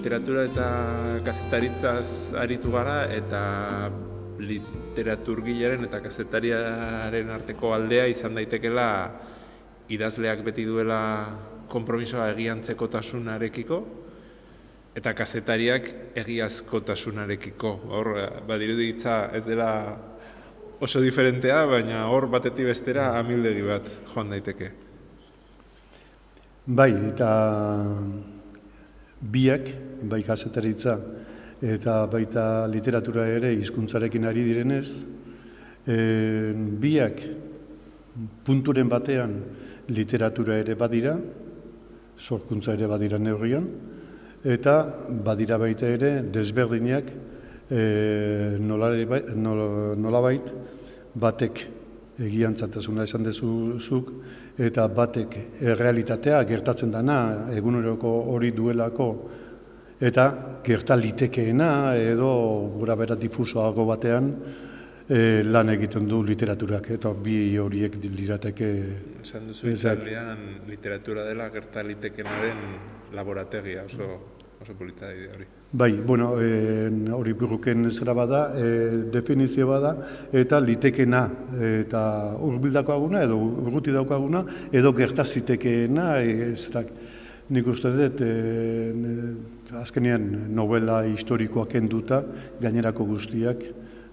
literatura eta kazetaritzaz aritu gara eta literaturgilaren eta kazetariaren arteko aldea izan daitekela idazleak beti duela konpromisoa egiantzeko tasunarekiko eta kazetariak egiazkotasunarekiko. Hor, badirudi hitza ez dela oso diferentea, baina hor batetik bestera amildegi bat joan daiteke. Bai, eta biak, bai kasetaritza eta baita literatura ere hizkuntzarekin ari direnez, e, biak punturen batean literatura ere badira, sorkuntza ere badira neurrian, eta badira baita ere desberdinak e, nolabait batek egiantzatasuna esan dezuzuk eta batek errealitatea gertatzen dana eguneroko hori duelako eta gerta litekeena edo gura bera difusoago batean e, lan egiten du literaturak eta bi horiek lirateke. Esan duzu literatura dela gerta litekenaren laborategia oso oso polita hori. Bai, bueno, hori burruken zera bada, e, definizio bada, eta litekena, eta urbildako edo urruti daukaguna, edo gertazitekeena, e, zerak, nik uste dut, e, azkenean novela historikoak enduta, gainerako guztiak,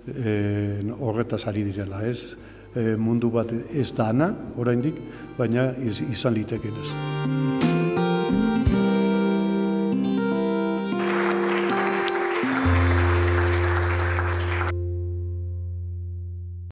e, horretaz ari direla, ez? E, mundu bat ez dana, oraindik, baina izan litekenez.